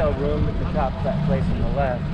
room at the top of that place on the left.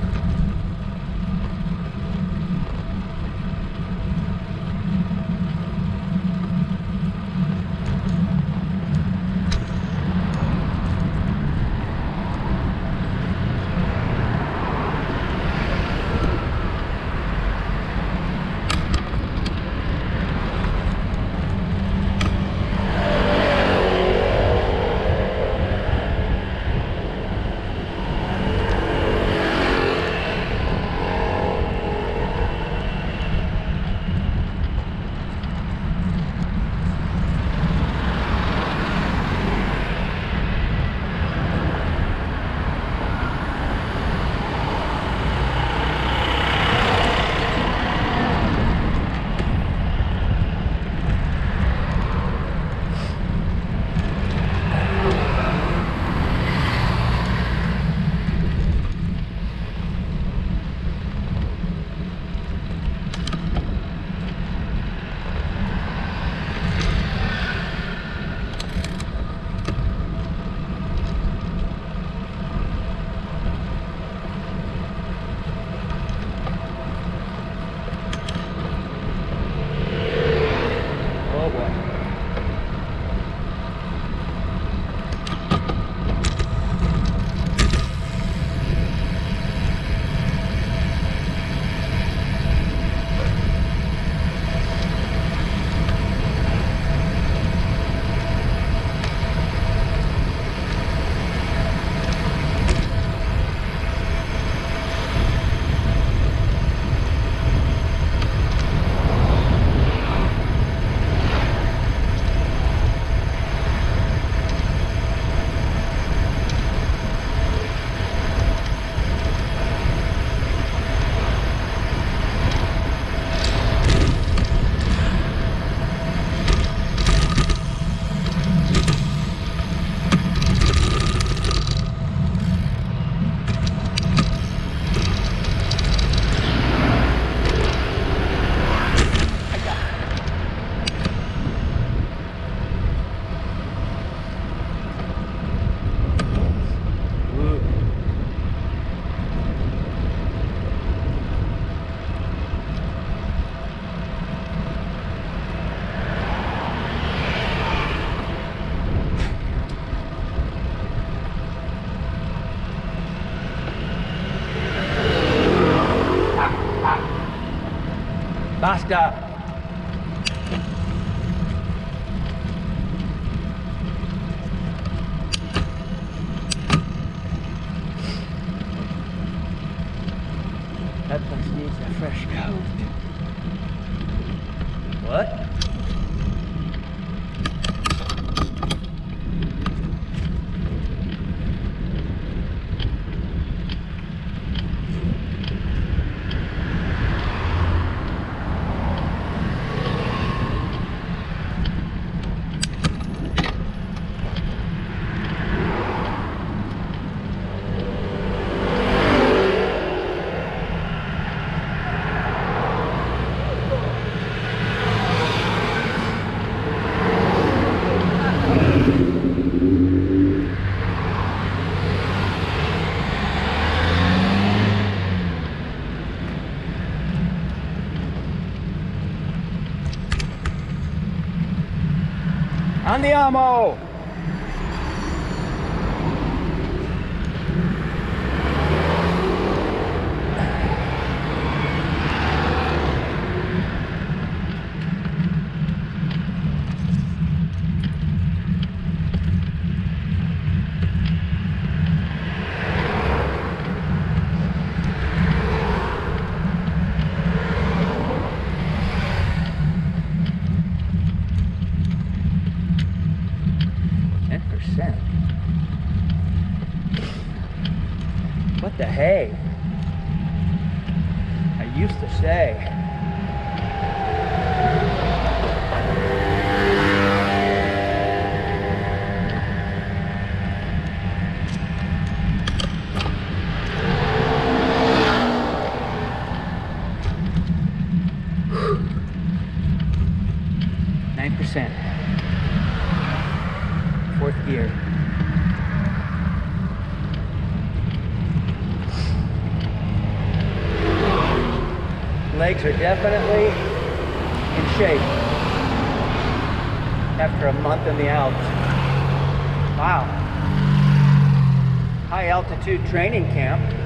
Basta. That place needs a fresh coat. What? Andiamo! Ten percent. What the hey? I used to say. Nine percent. Fourth gear. Legs are definitely in shape after a month in the Alps. Wow. High altitude training camp.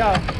Chao.